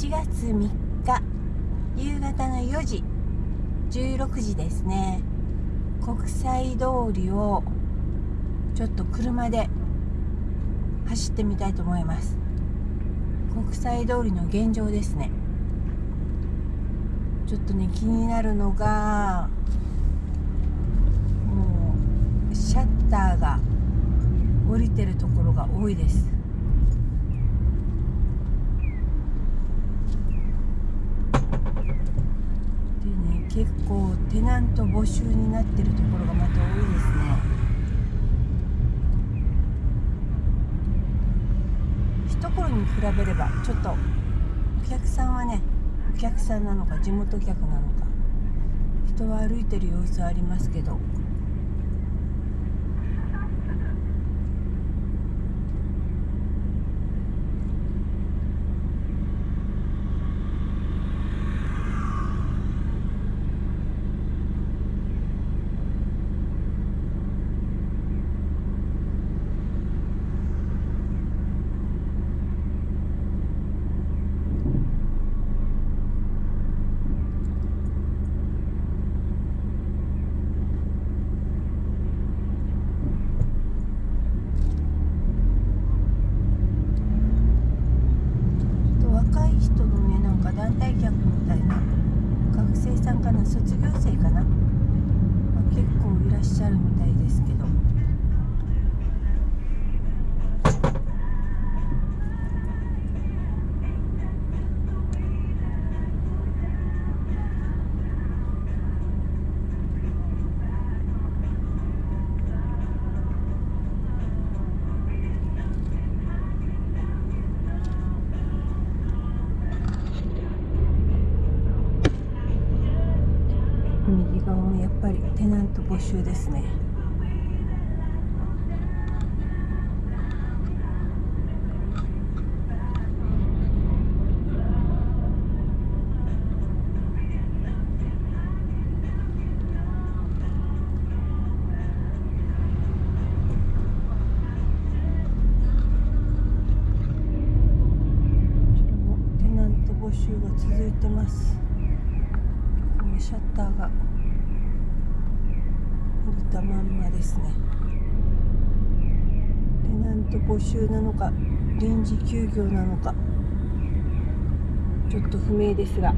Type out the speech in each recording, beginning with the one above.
4月3日夕方の4時16時ですね。国際通りをちょっと車で走ってみたいと思います。国際通りの現状ですね。ちょっとね気になるのがもうシャッターが降りてるところが多いですでね結構テナント募集になってるところがまた多いですね。一頃に比べればちょっとお客さんはねお客さんなのか地元客なのか人は歩いてる様子はありますけどと若い人のねなんか団体客みたいな学生さんかな卒業生かな、まあ結構いらっしゃるみたいですけど。右側もやっぱりテナント募集ですね。テナント募集が続いてます。ターが降りたまんまですね。テナント募集なのか臨時休業なのかちょっと不明ですが。や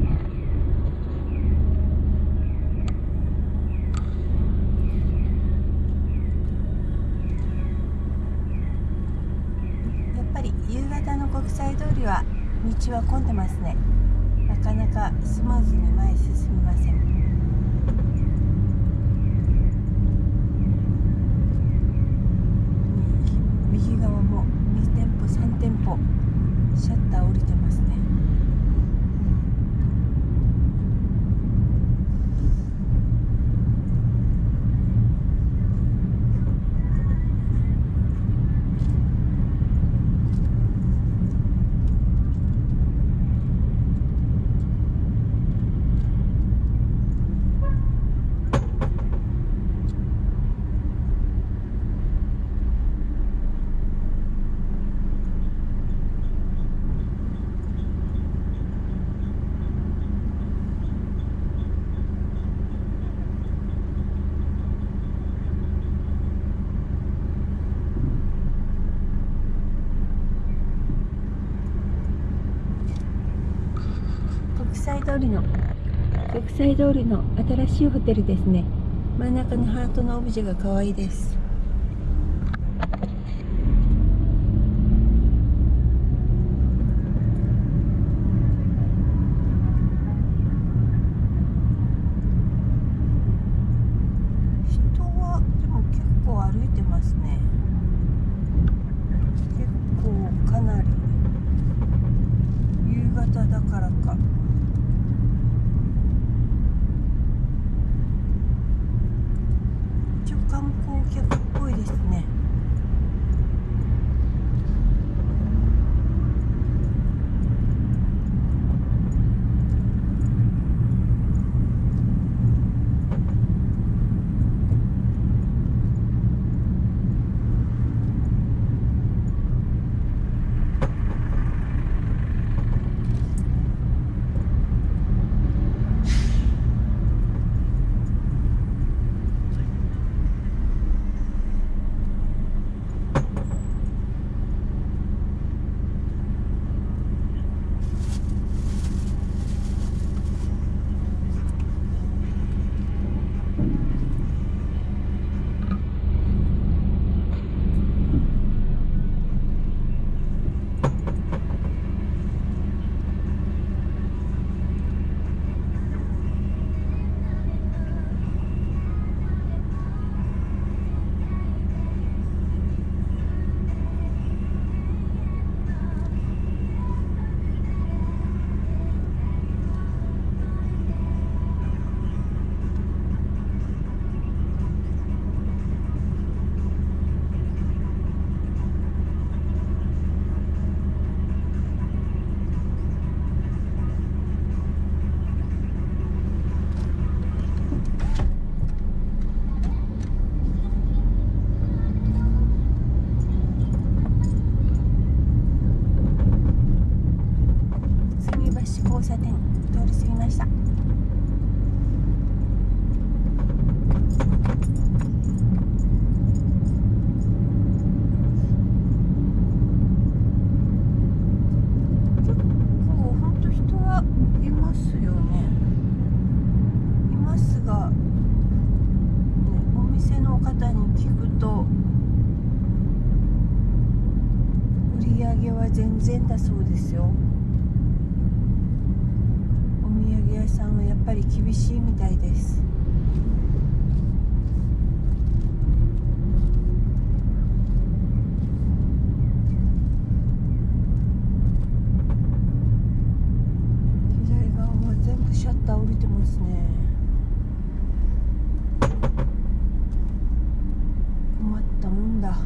っぱり夕方の国際通りは道は混んでますね。なかなかスムーズに前進みません。右側も2店舗3店舗シャッター降りてますね国際通りの国際通りの新しいホテルですね。真ん中のハートのオブジェが可愛いです人はでも結構歩いてますね結構かなり夕方だからか一応観光客っぽいですね。交差点通り過ぎました。結構本当人はいますよね。いますが、ね、お店の方に聞くと売り上げは全然だそうですよ。屋さんはやっぱり厳しいみたいです。左側は全部シャッター降りてますね。困ったもんだ。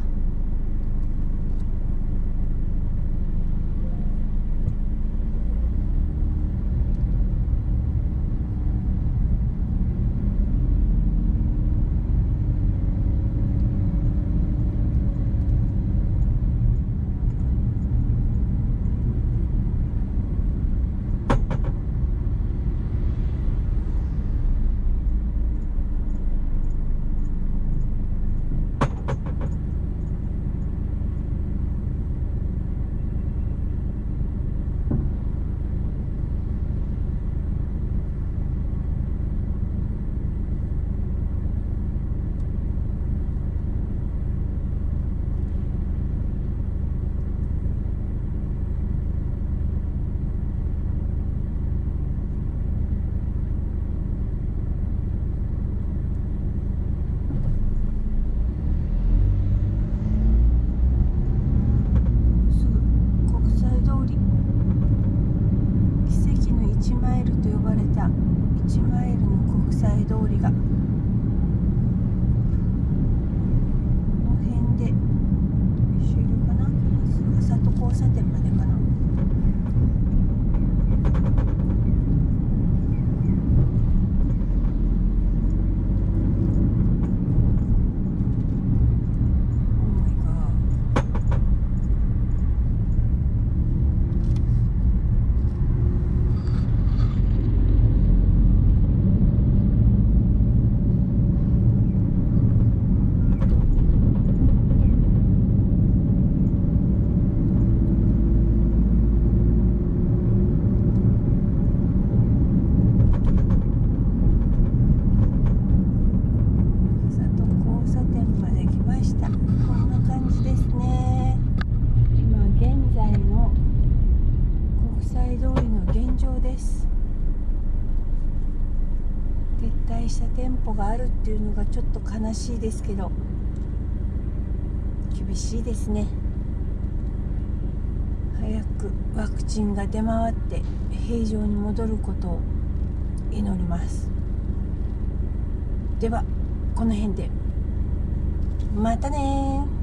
歩があるっていうのがちょっと悲しいですけど厳しいですね。早くワクチンが出回って平常に戻ることを祈ります。ではこの辺で。またねー。